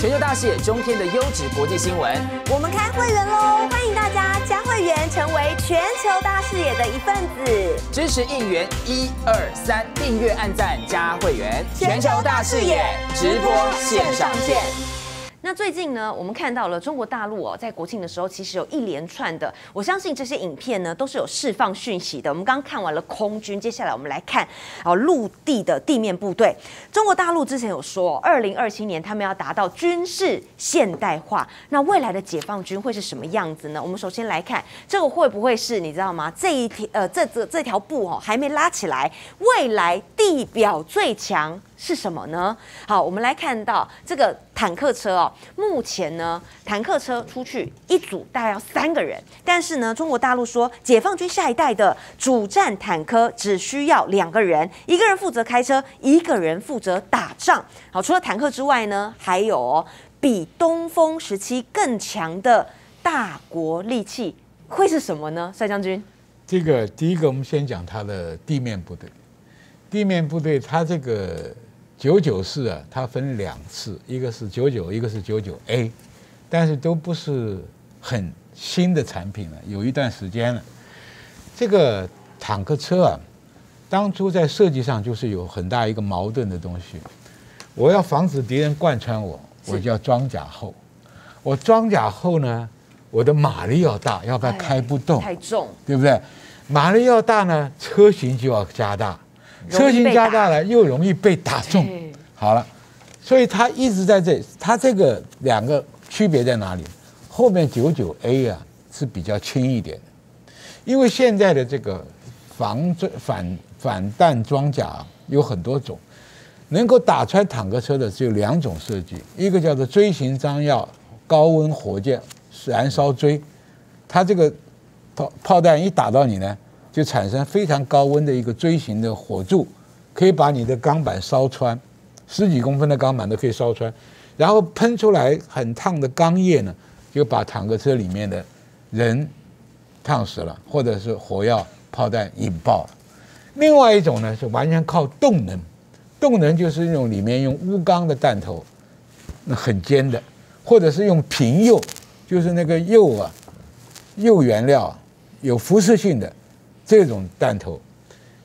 全球大视野，中天的优质国际新闻。我们开会员喽，欢迎大家加会员，成为全球大视野的一份子。支持应援一二三，订阅按赞加会员。全球大视野直播线上见。那最近呢，我们看到了中国大陆哦，在国庆的时候，其实有一连串的，我相信这些影片呢，都是有释放讯息的。我们刚看完了空军，接下来我们来看哦陆地的地面部队。中国大陆之前有说，二零二七年他们要达到军事现代化。那未来的解放军会是什么样子呢？我们首先来看这个会不会是你知道吗？这一条呃这这这条布哦还没拉起来，未来地表最强。是什么呢？好，我们来看到这个坦克车哦。目前呢，坦克车出去一组大概要三个人，但是呢，中国大陆说解放军下一代的主战坦克只需要两个人，一个人负责开车，一个人负责打仗。好，除了坦克之外呢，还有比东风十七更强的大国利器，会是什么呢？帅将军，这个第一个，我们先讲它的地面部队。地面部队它这个。九九四啊，它分两次，一个是九九，一个是九九 A，但是都不是很新的产品了，有一段时间了。这个坦克车啊，当初在设计上就是有很大一个矛盾的东西。我要防止敌人贯穿我，我就要装甲厚。我装甲厚呢，我的马力要大，要不然开不动，太重，对不对？马力要大呢，车型就要加大。车型加大了，又容易被打中。好了，所以它一直在这。它这个两个区别在哪里？后面九九 A 啊是比较轻一点的，因为现在的这个防反反弹装甲有很多种，能够打穿坦克车的只有两种设计，一个叫做锥形张药高温火箭燃烧锥，它这个炮炮弹一打到你呢。就产生非常高温的一个锥形的火柱，可以把你的钢板烧穿，十几公分的钢板都可以烧穿，然后喷出来很烫的钢液呢，就把坦克车里面的人烫死了，或者是火药炮弹引爆了。另外一种呢是完全靠动能，动能就是那种里面用钨钢的弹头，那很尖的，或者是用平铀，就是那个铀啊，铀原料有辐射性的。这种弹头，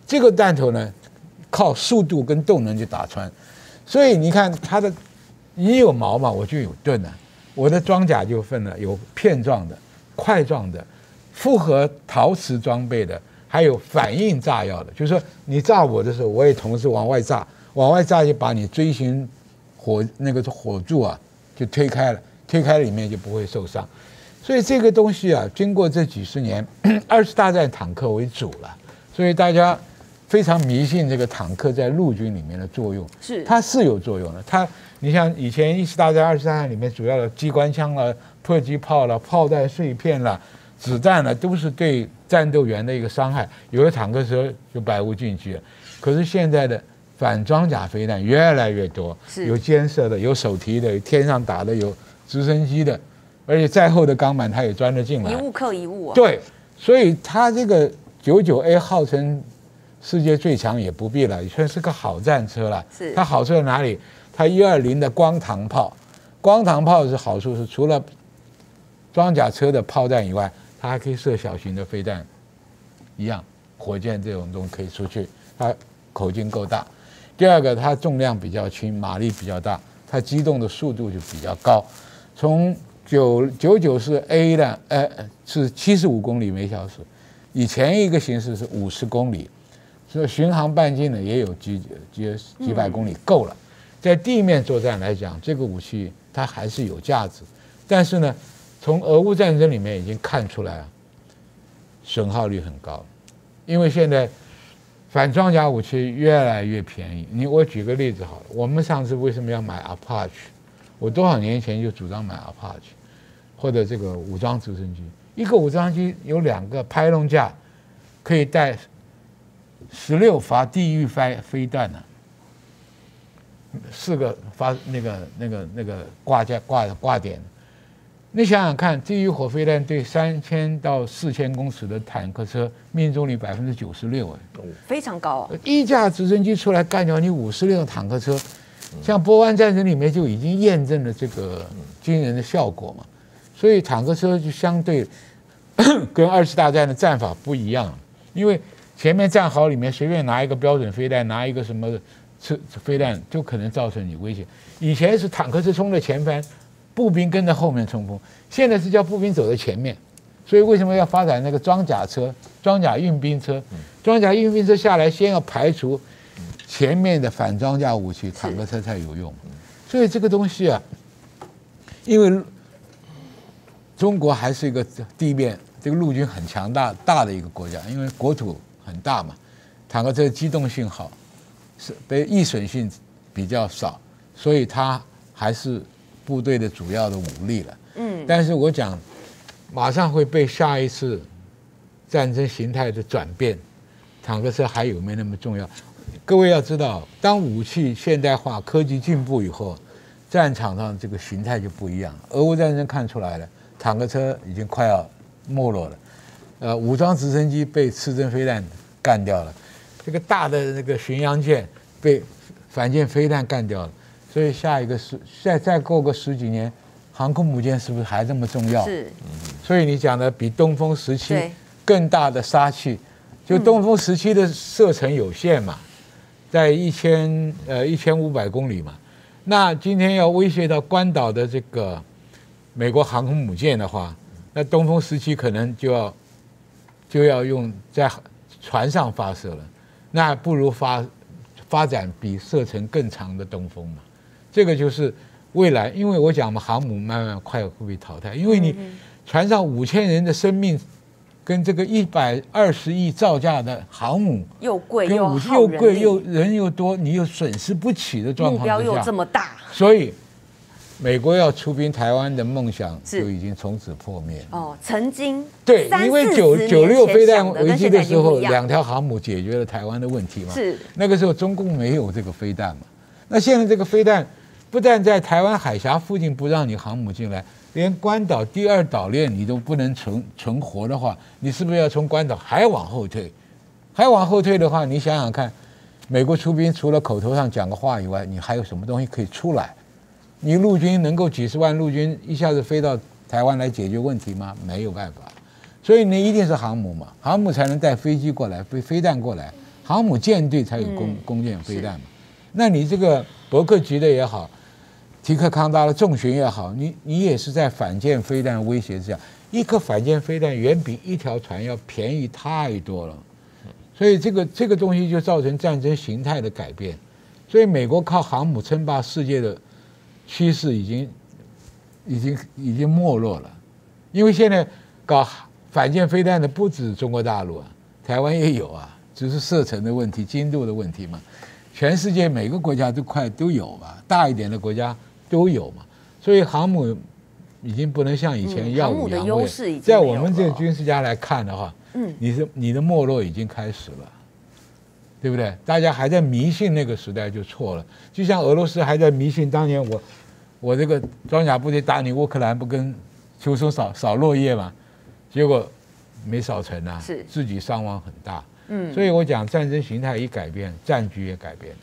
这个弹头呢，靠速度跟动能去打穿，所以你看它的，你有矛嘛，我就有盾啊。我的装甲就分了，有片状的、块状的、复合陶瓷装备的，还有反应炸药的。就是说你炸我的时候，我也同时往外炸，往外炸就把你锥形火那个火柱啊就推开了，推开里面就不会受伤。所以这个东西啊，经过这几十年，二次大战坦克为主了，所以大家非常迷信这个坦克在陆军里面的作用。是，它是有作用的。它，你像以前一次大战、二次大战里面主要的机关枪了、迫击炮了、炮弹碎片了、子弹了，都是对战斗员的一个伤害。有了坦克车就百无禁忌了。可是现在的反装甲飞弹越来越多，有监射的、有手提的、有天上打的、有直升机的。而且再厚的钢板，它也钻得进来。一物克一物啊！对，所以它这个九九 A 号称世界最强，也不必了，也算是个好战车了。是它好处在哪里？它一二零的光膛炮，光膛炮是好处是除了装甲车的炮弹以外，它还可以射小型的飞弹，一样火箭这种东西可以出去。它口径够大。第二个，它重量比较轻，马力比较大，它机动的速度就比较高。从九九九是 A 的，呃，是七十五公里每小时，以前一个形式是五十公里，所以巡航半径呢也有几几几百公里够了。在地面作战来讲，这个武器它还是有价值，但是呢，从俄乌战争里面已经看出来啊，损耗率很高，因为现在反装甲武器越来越便宜。你我举个例子好了，我们上次为什么要买 Apache？我多少年前就主张买 Apache，或者这个武装直升机。一个武装机有两个拍龙架，可以带十六发地狱飞飞弹呢，四个发那个那个那个挂架挂挂点。你想想看，地狱火飞弹对三千到四千公尺的坦克车命中率百分之九十六，哎，非常高啊。一架直升机出来干掉你五十辆坦克车。像波湾战争里面就已经验证了这个军人的效果嘛。所以坦克车就相对 跟二次大战的战法不一样，因为前面战壕里面随便拿一个标准飞弹，拿一个什么车飞弹就可能造成你危险。以前是坦克车冲在前方，步兵跟在后面冲锋，现在是叫步兵走在前面。所以为什么要发展那个装甲车、装甲运兵车？装甲运兵车下来，先要排除前面的反装甲武器，坦克车才有用。所以这个东西啊，因为中国还是一个地面这个陆军很强大大的一个国家，因为国土很大嘛，坦克车机动性好，是被易损性比较少，所以它还是部队的主要的武力了。嗯，但是我讲。马上会被下一次战争形态的转变，坦克车还有没有那么重要？各位要知道，当武器现代化、科技进步以后，战场上这个形态就不一样。俄乌战争看出来了，坦克车已经快要没落了，呃，武装直升机被刺针飞弹干掉了，这个大的那个巡洋舰被反舰飞弹干掉了，所以下一个是再再过个十几年。航空母舰是不是还这么重要？是，所以你讲的比东风十七更大的杀器，就东风十七的射程有限嘛，在一千呃一千五百公里嘛，那今天要威胁到关岛的这个美国航空母舰的话，那东风十七可能就要就要用在船上发射了，那不如发发展比射程更长的东风嘛，这个就是。未来，因为我讲嘛，航母慢慢快会被淘汰，因为你船上五千人的生命，跟这个一百二十亿造价的航母又贵又又贵又人又多，你又损失不起的状况目标又这么大，所以美国要出兵台湾的梦想就已经从此破灭。哦，曾经对，因为九九六飞弹危机的时候，两条航母解决了台湾的问题嘛。是那个时候中共没有这个飞弹嘛？那现在这个飞弹。不但在台湾海峡附近不让你航母进来，连关岛第二岛链你都不能存存活的话，你是不是要从关岛还往后退？还往后退的话，你想想看，美国出兵除了口头上讲个话以外，你还有什么东西可以出来？你陆军能够几十万陆军一下子飞到台湾来解决问题吗？没有办法，所以你一定是航母嘛，航母才能带飞机过来，飞飞弹过来，航母舰队才有弓弓箭飞弹嘛。那你这个伯克级的也好。提克康达的重巡也好，你你也是在反舰飞弹威胁之下，一颗反舰飞弹远比一条船要便宜太多了，所以这个这个东西就造成战争形态的改变，所以美国靠航母称霸世界的趋势已经已经已经没落了，因为现在搞反舰飞弹的不止中国大陆啊，台湾也有啊，只是射程的问题、精度的问题嘛，全世界每个国家都快都有吧，大一点的国家。都有嘛，所以航母已经不能像以前耀武扬威。在我们这个军事家来看的话，嗯，你是你的没落已经开始了，对不对？大家还在迷信那个时代就错了，就像俄罗斯还在迷信当年我我这个装甲部队打你乌克兰不跟秋收扫扫落叶嘛，结果没扫成啊，是自己伤亡很大。嗯，所以我讲战争形态一改变，战局也改变。